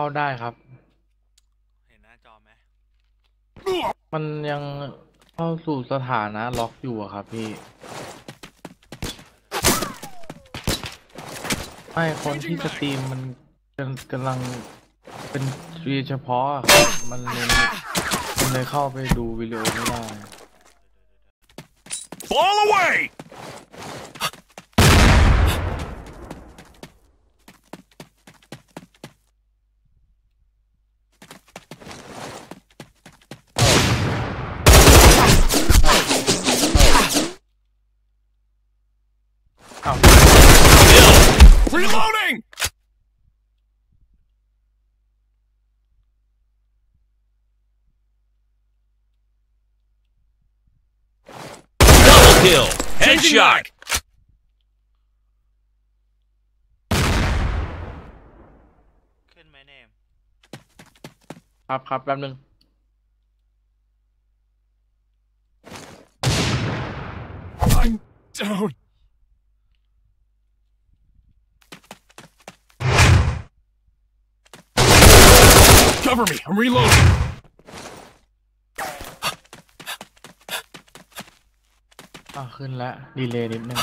เข้าได้ครับ เห็นหน้าจอไหมมันยังเข้าสู่สถานะล็อกอยู่อะครับพี่ ไม่คนที่สตรีมมันกำกำลังเป็นรีเฉพาะอะครับมันเลยมันเลยเข้าไปดูวิดีโอไม่ได้ Fall away! Headshot! ขึ้นไหมเนม ครับครับแป๊บนึง I'm down. Cover me, I'm reloading. อะขึ้นแล้วดีเลย์นิดนึง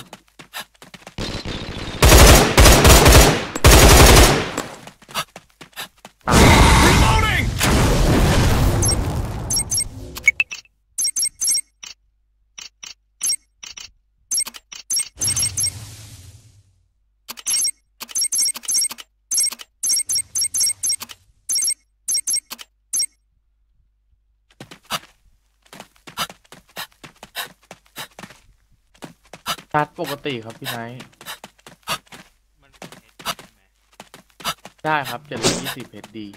ชาร์จปกติครับพี่ไนท์ได้ครับเจ็ดร้อยยี่สิเพชรดี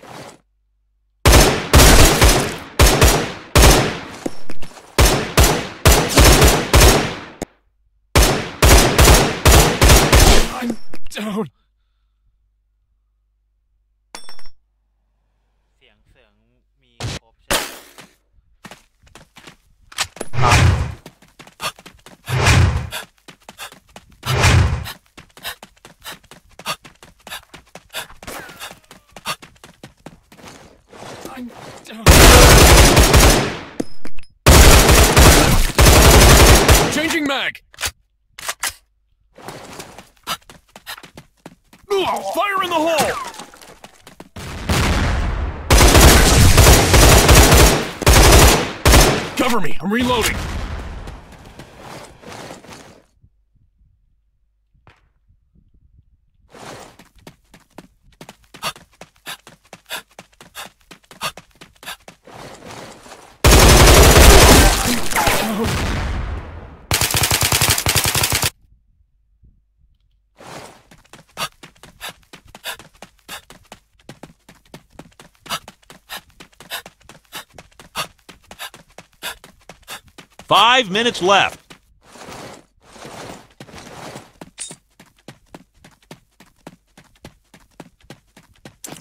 Five minutes left.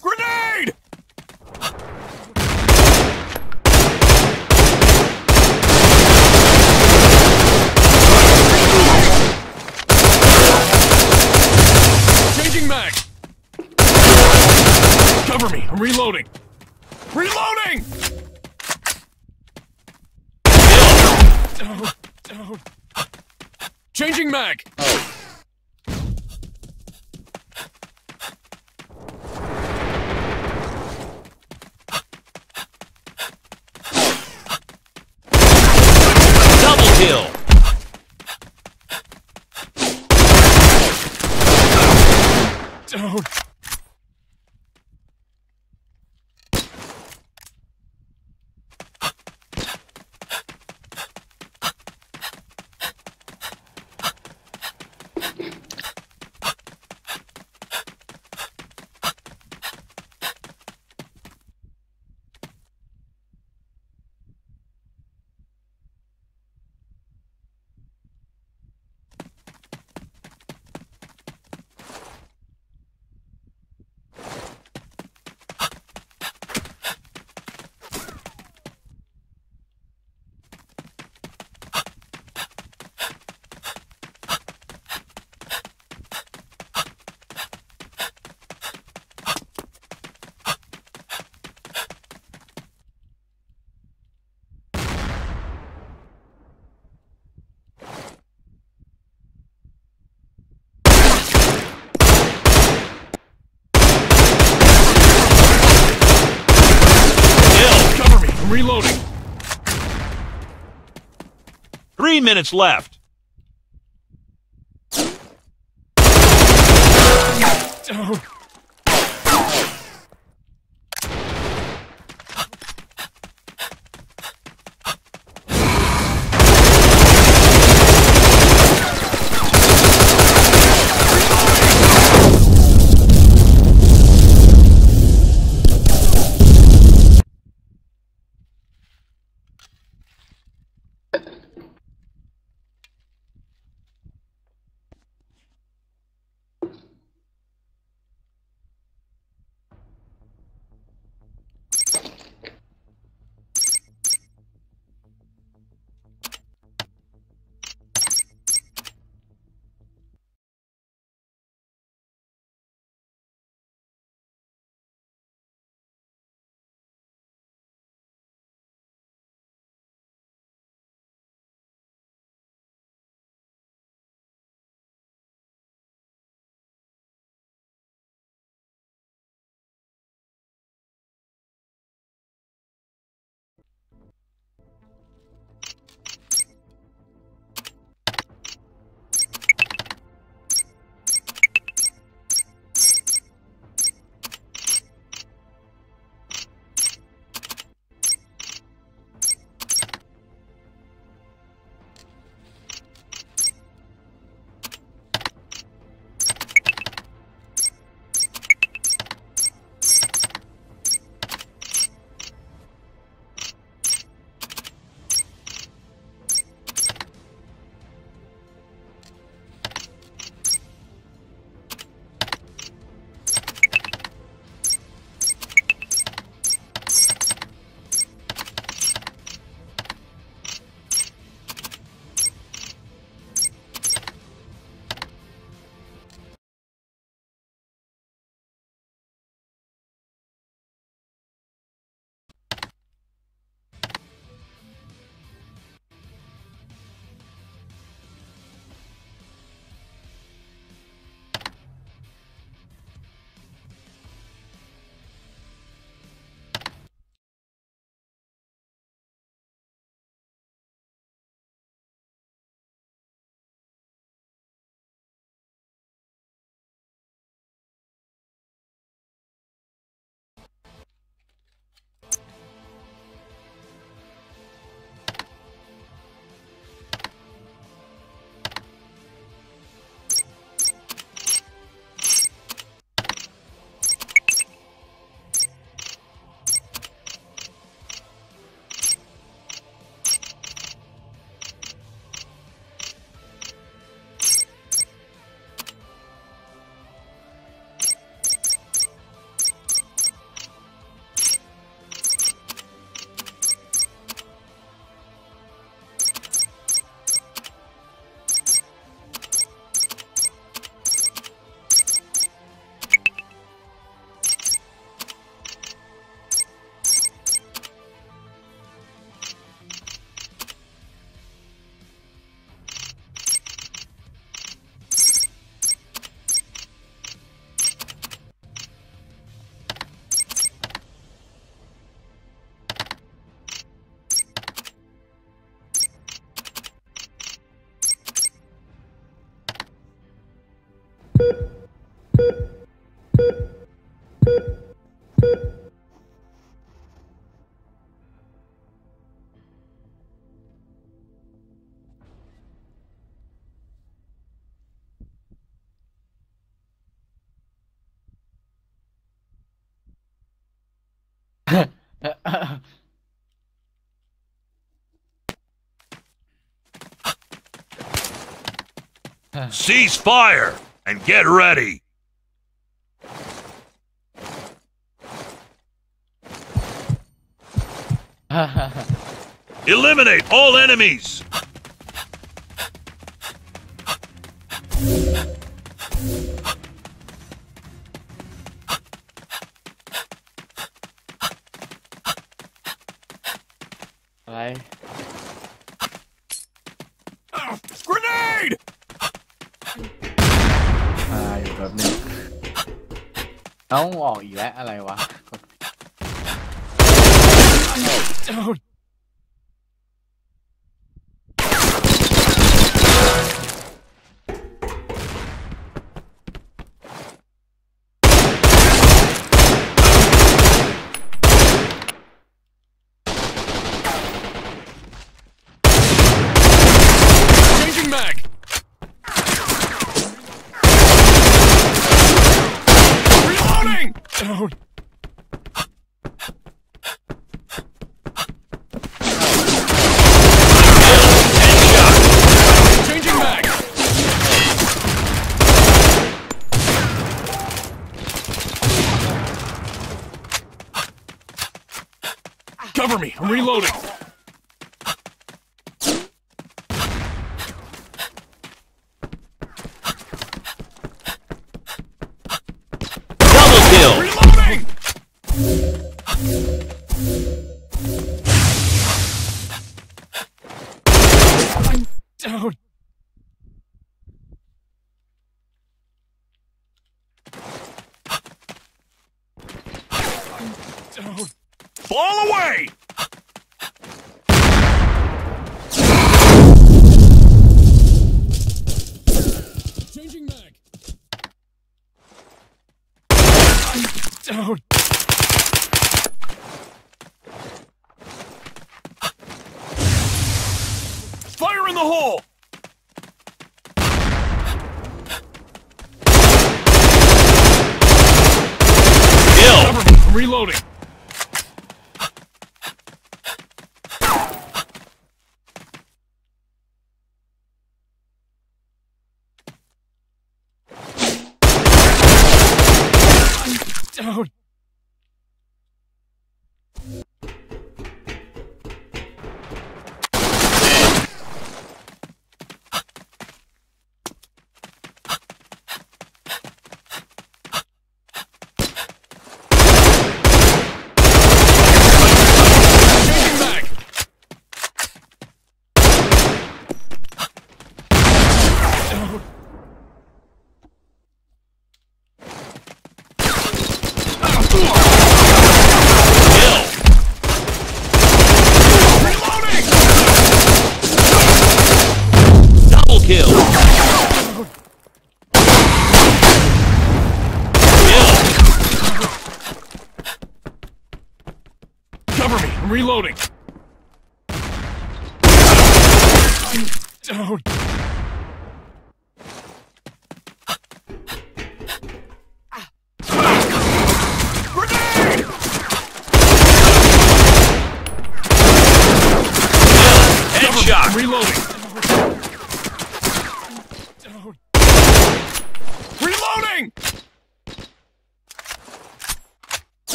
Grenade! Changing mag! Cover me, I'm reloading. Reloading! Down, down. Changing Three minutes left. Oh. Cease fire and get ready. Eliminate all enemies.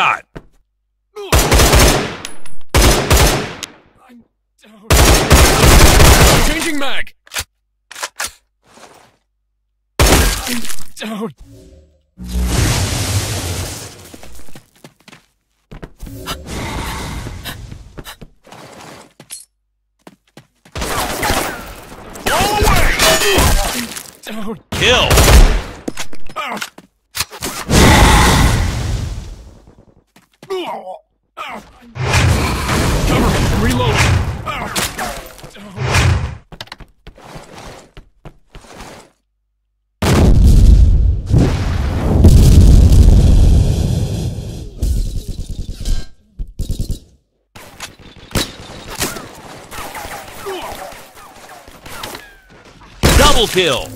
got? Changing mag. I'm down. Kill! kill.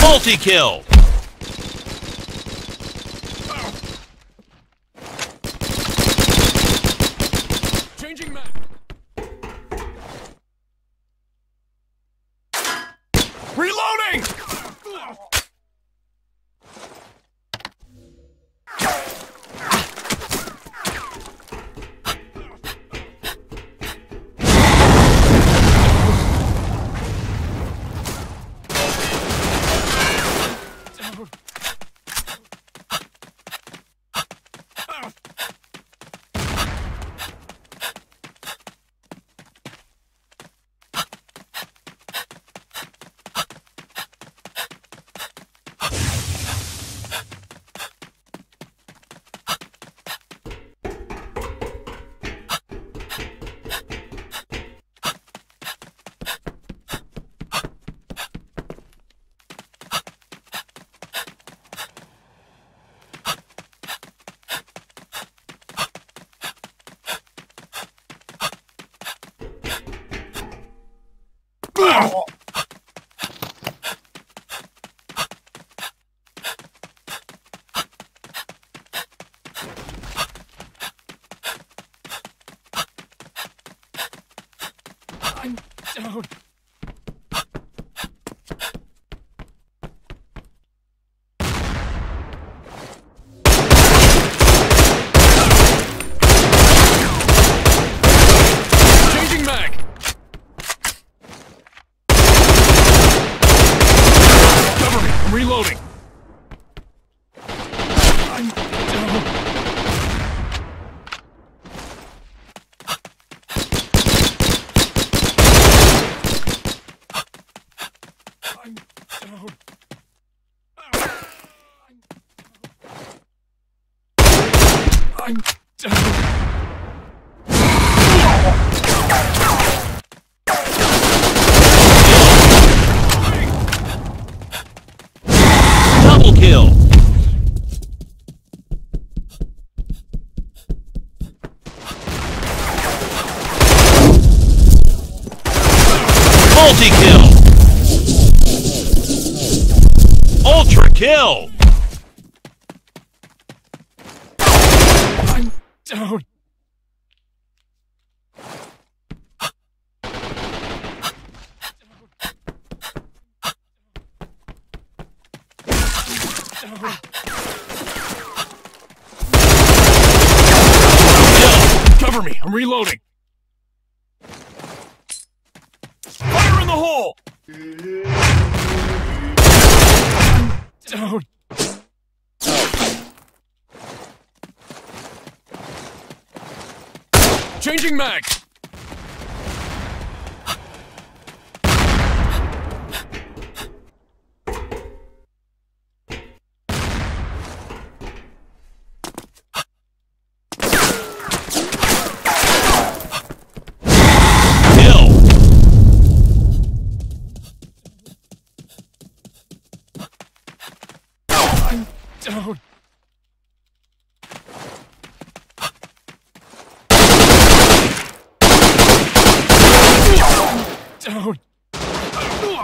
Multi kill. Changing map.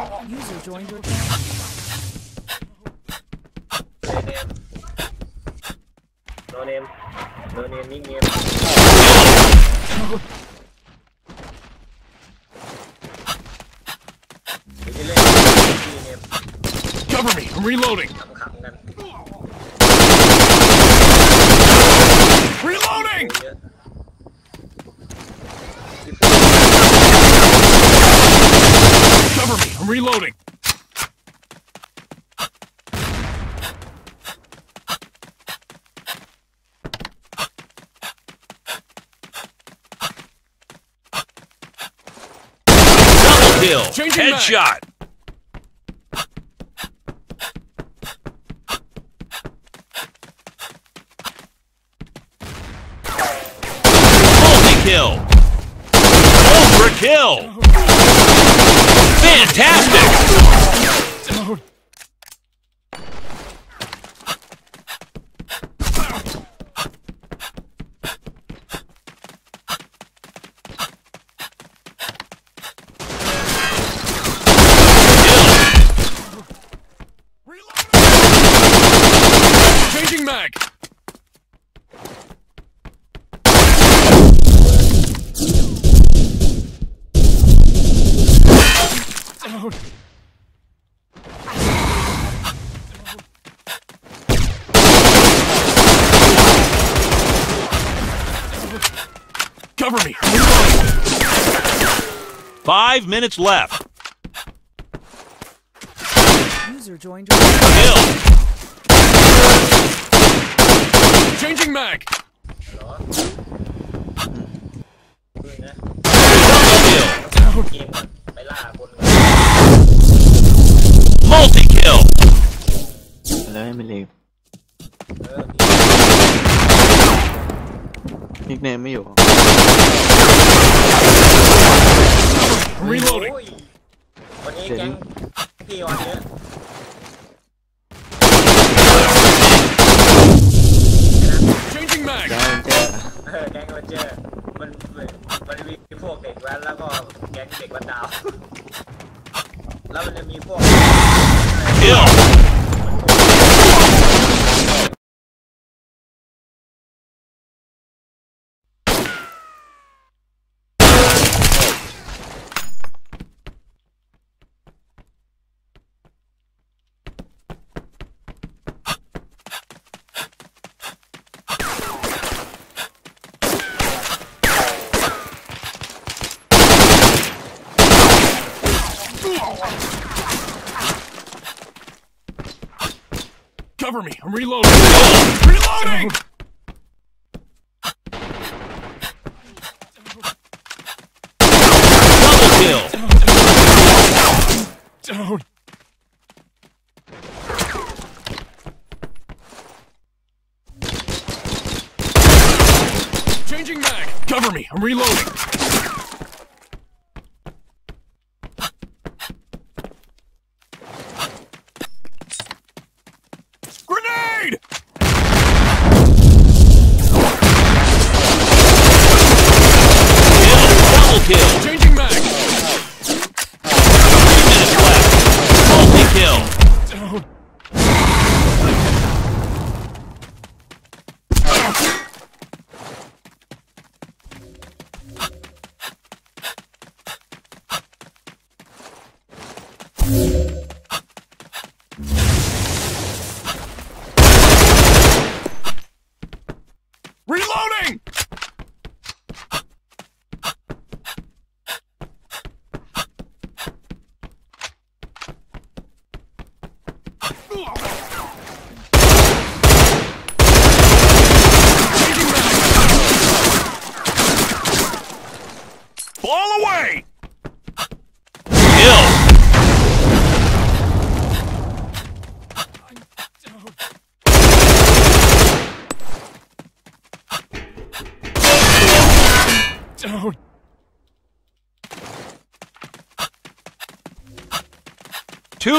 User joined your channel. No name. No name. Nickname. Oh. Cover me! I'm reloading! Reloading. Double kill. Changing Headshot. minutes left. User joined Kill. Changing mag. Multi kill. Hello, Emily. Nickname me.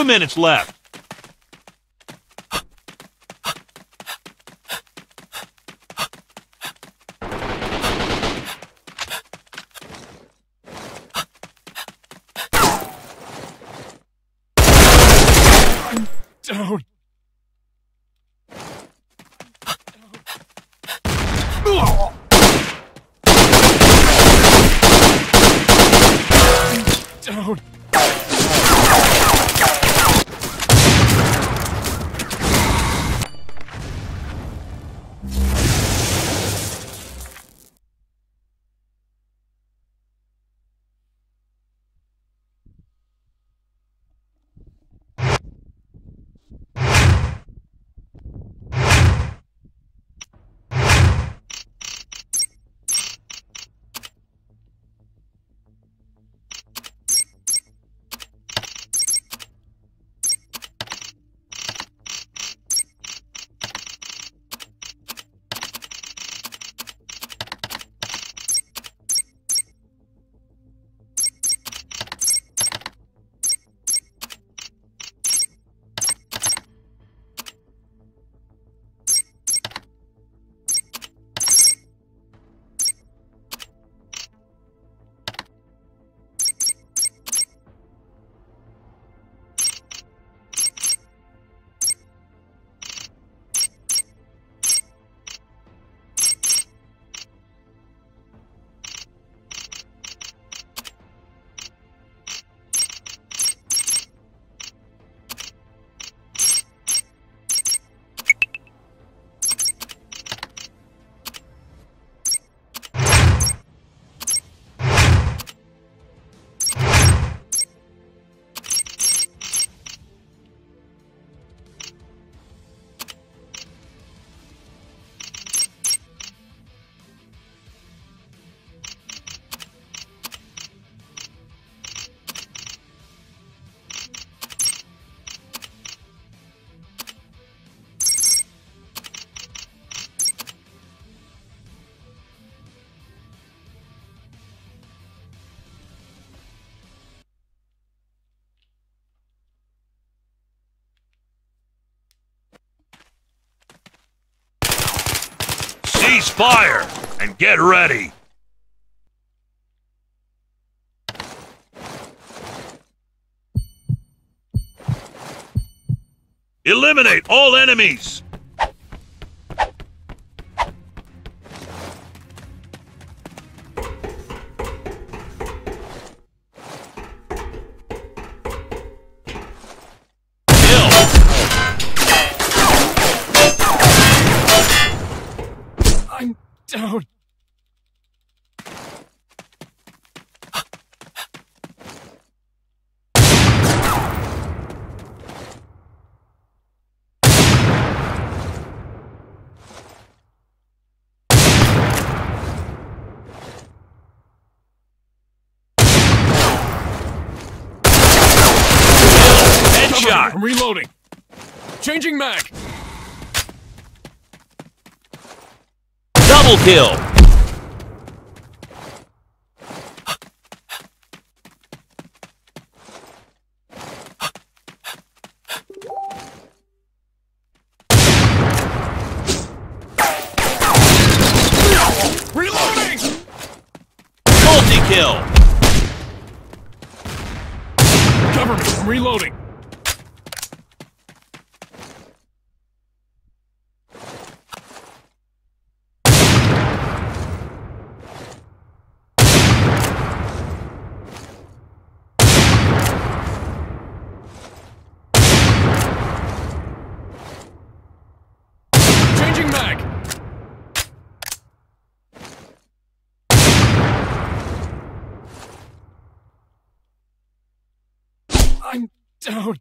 Two minutes left. Cease fire and get ready. Eliminate all enemies. Kill. I'm down. Headshot. I'm reloading. Changing mag. Double kill. Reloading. Multi kill. Cover me. I'm reloading. Changing mag. I'm down. I'm down.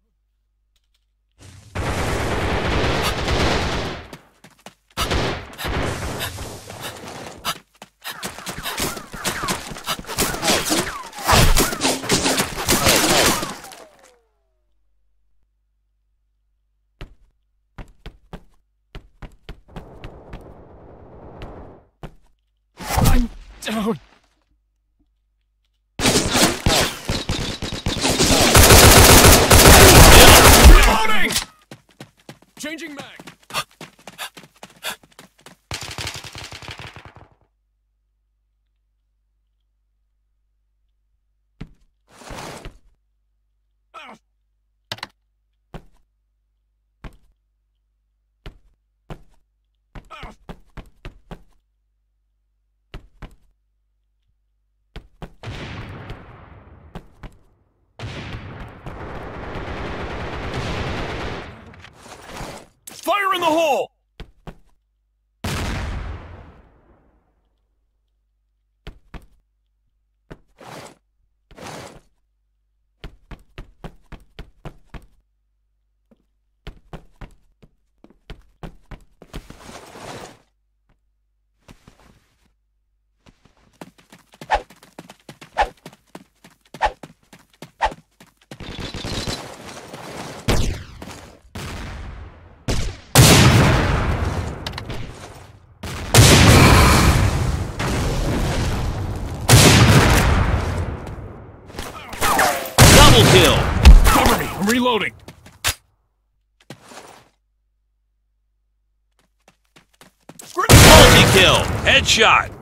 hole. Reloading. Multi-kill. Headshot.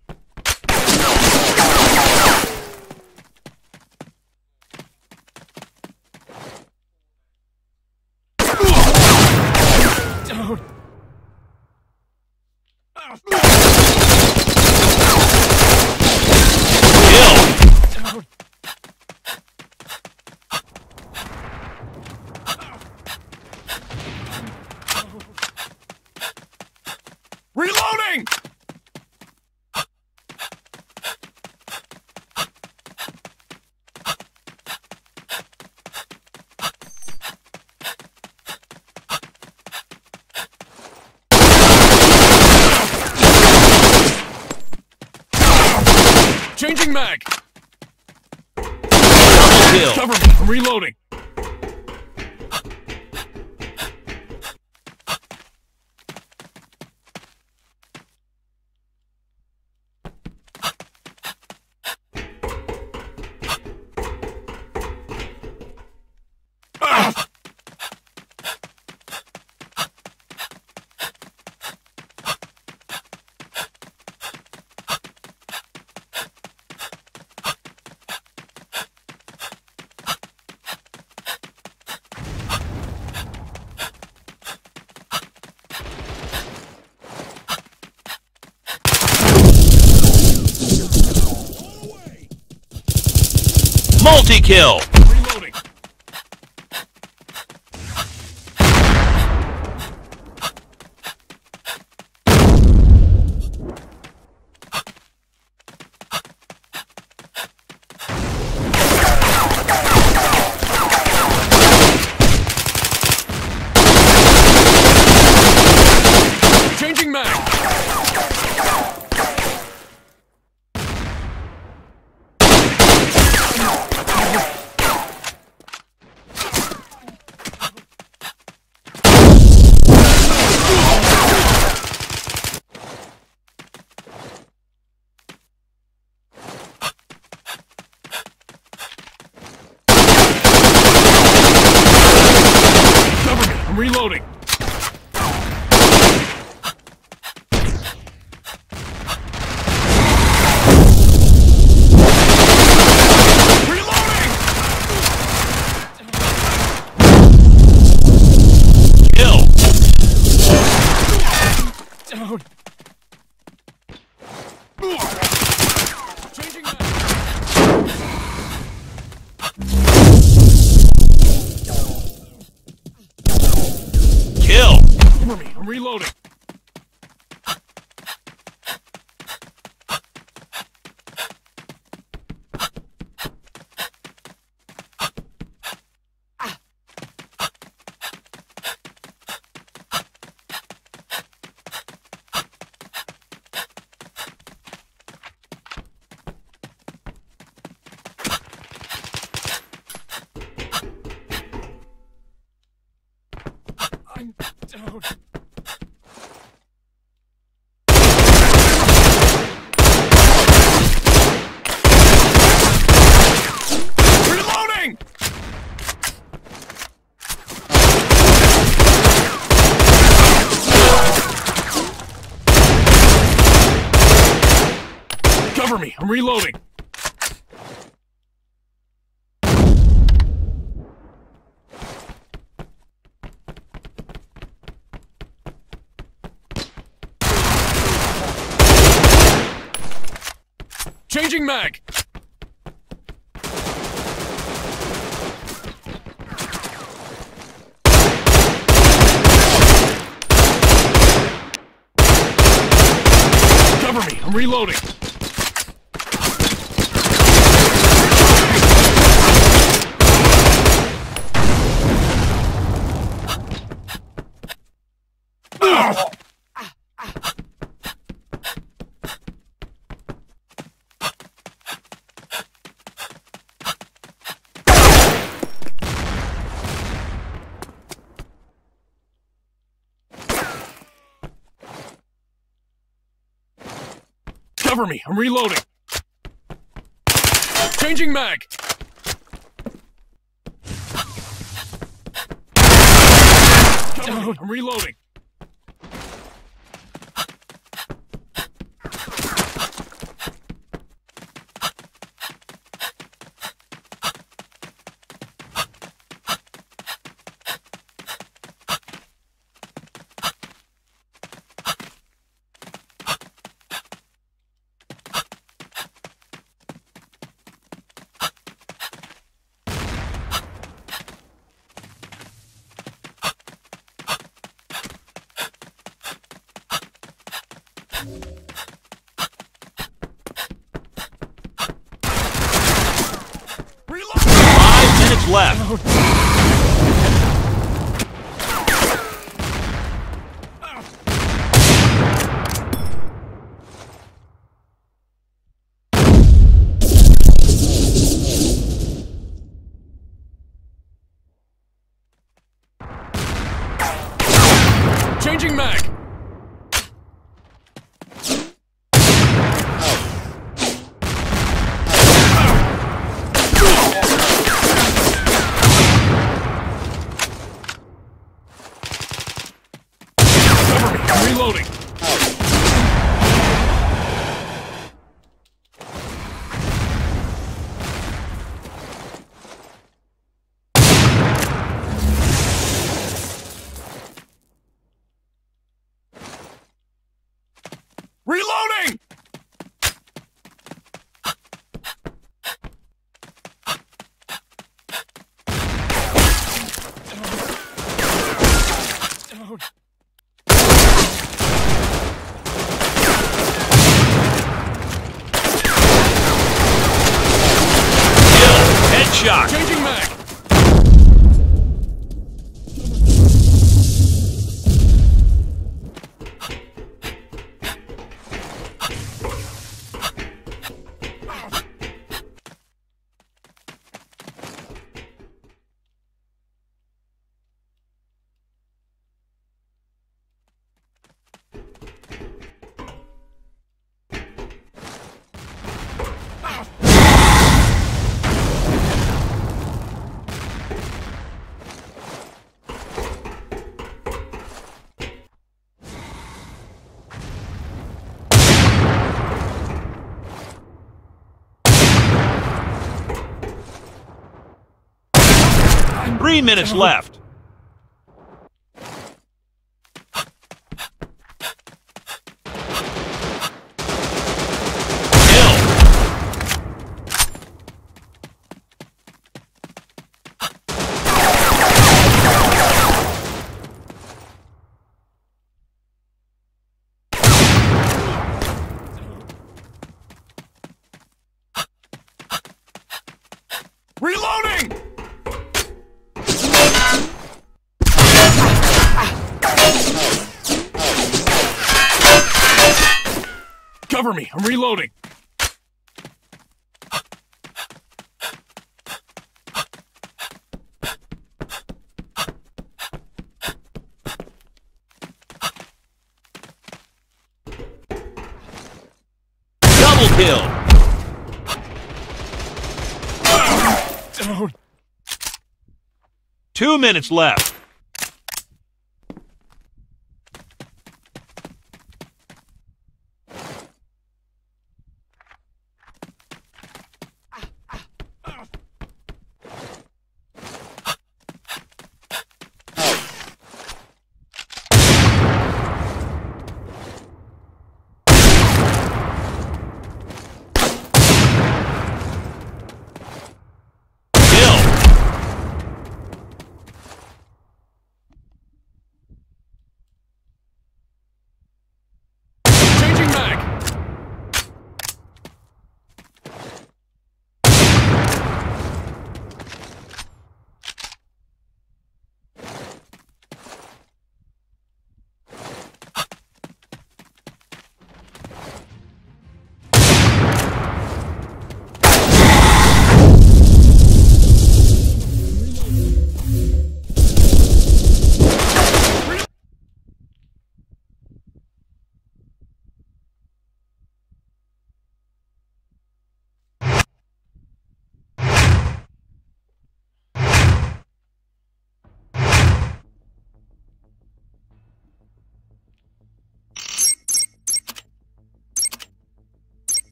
kill. Cover me. I'm reloading. Seek Hill. Cover me, I'm reloading. Changing mag. Cover me, I'm reloading. Reloading! three minutes left. Cover me, I'm reloading. Double kill. Two minutes left.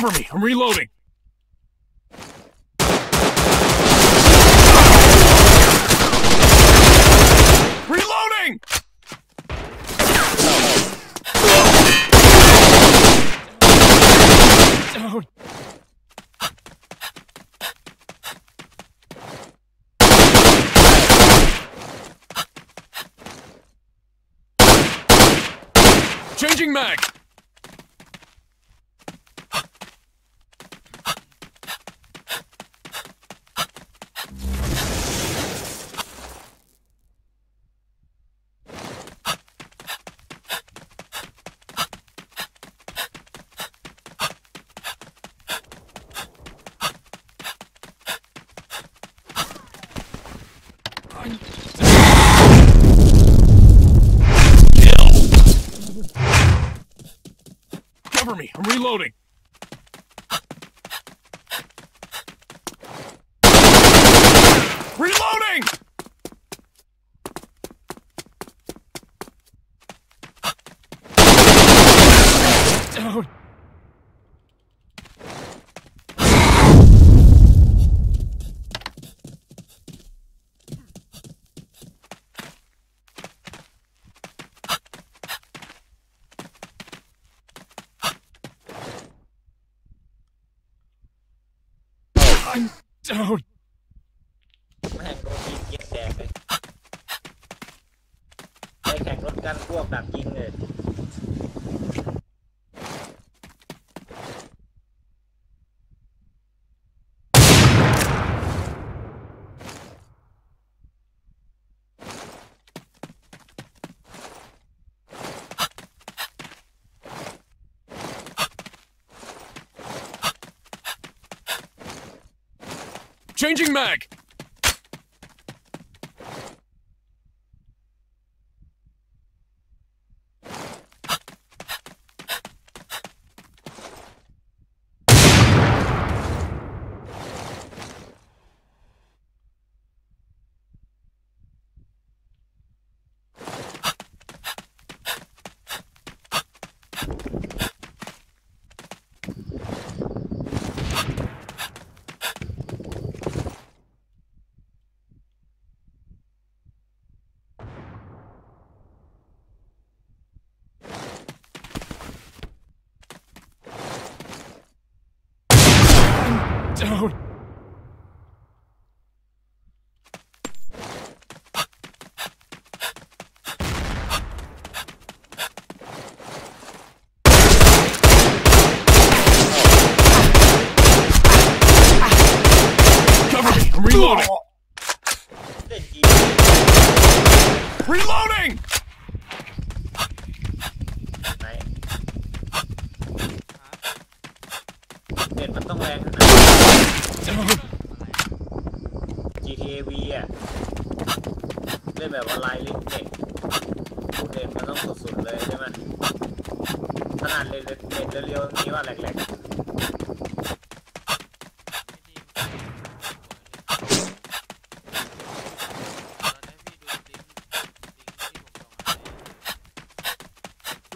Cover me. I'm reloading. Reloading! Changing mag! Changing mag!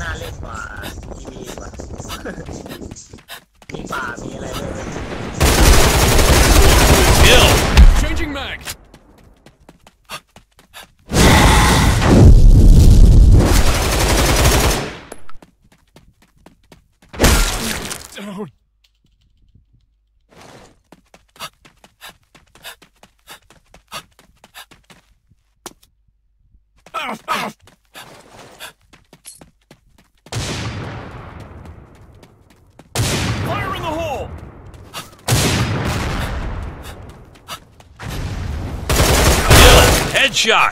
น่าเล่นกว่าทีวีกว่า มีป่ามีอะไร Headshot.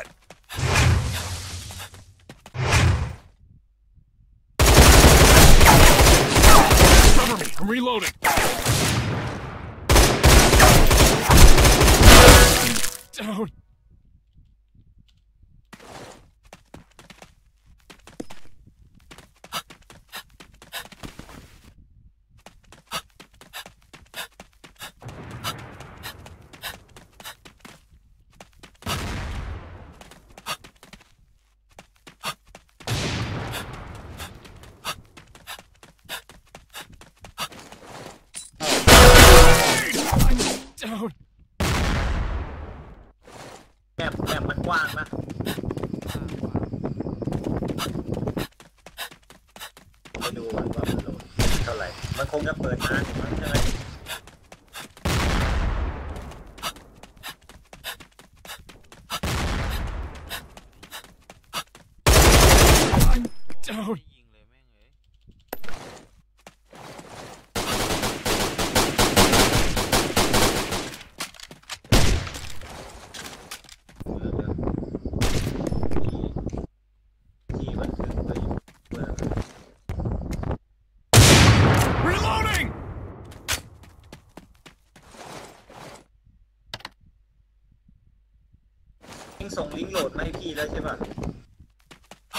ส่งลิงก์โหลดมาให้พี่แล้วใช่ป่ะ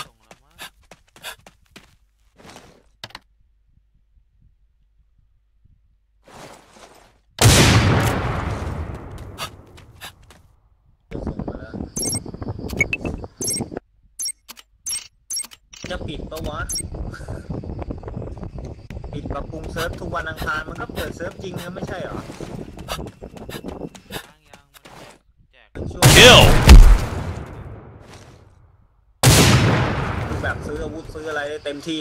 ส่งแล้วมั้งส่งมาแล้ว จะปิดปะวะ ปิดปรับปรุงเซิร์ฟทุกวันอังคารมันก็เปิดเซิร์ฟจริงนะไม่ใช่เหรอ ซื้ออะไรเต็มที่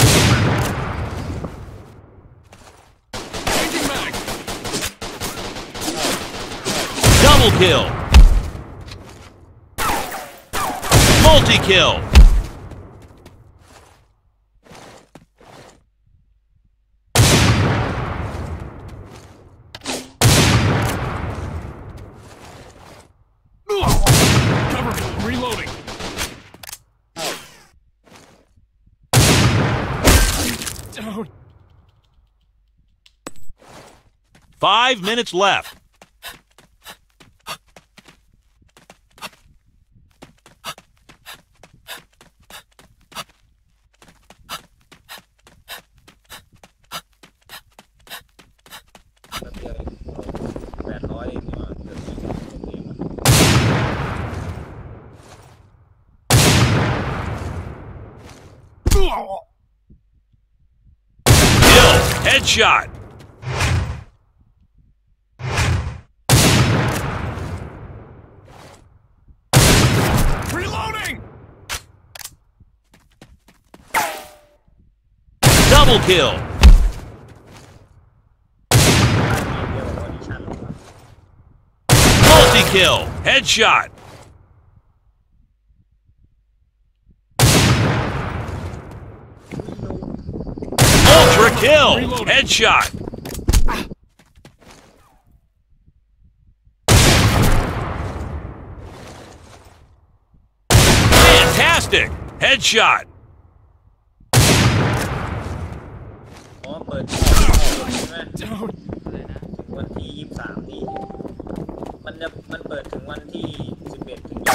Double kill. Multi kill. Five minutes left. Headshot. ะ Multi kill. Headshot. Ultra kill. Headshot. Fantastic. Headshot. อ๋อ เปิดช่องใช่ไหมอะไรนะวันที่ยี่สิบสามนี่ มันจะ มันเปิดถึงวันที่สิบเอ็ดถึงเ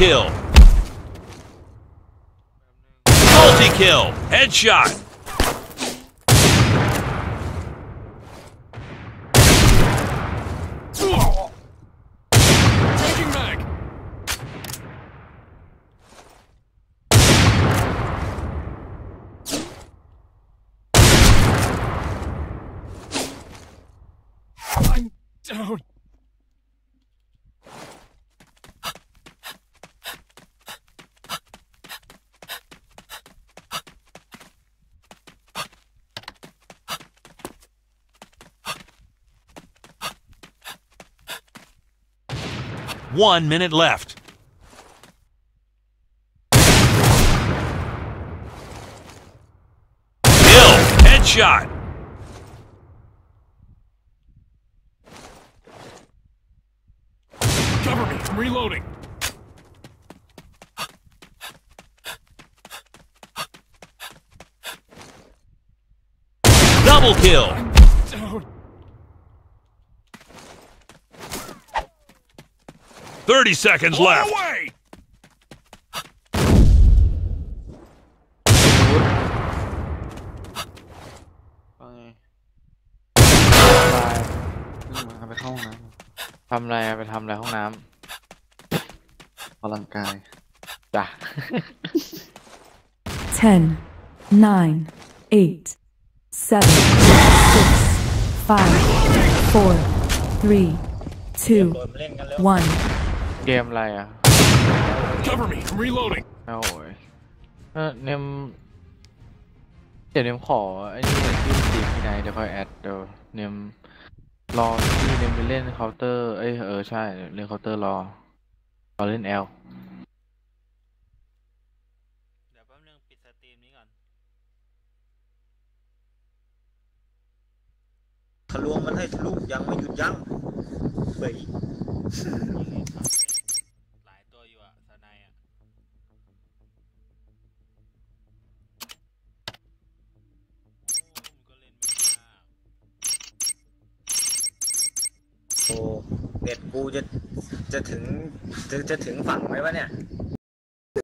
kill. Multi-kill. Headshot. One minute left. Kill. Headshot. Cover me. I'm reloading. Double kill. 30 seconds left. Away. Này, phải thăm lại không làm พลังกายจ้ะ ten nine eight seven six five four three two one เกมอะไรอะ Cover me. I'm reloading. โอ้ยเออเนมเดี๋ยวเนมขอไอ้นี่หน่อยที่ทีมที่ไหนเดี๋ยวค่อยแอดเดี๋ยวเนมรอที่เนมไปเล่นเคาน์เตอร์เอ้ยเออใช่เล่นเคาน์เตอร์รอรอเล่นแอลเดี๋ยวแป๊บนึงปิดสตรีมนี้ก่อนทะลวงมันให้ทะลุยังไม่หยุดยั้งเบย กูจะจะถึงจะจะถึงฝั่งไหมวะเนี่ย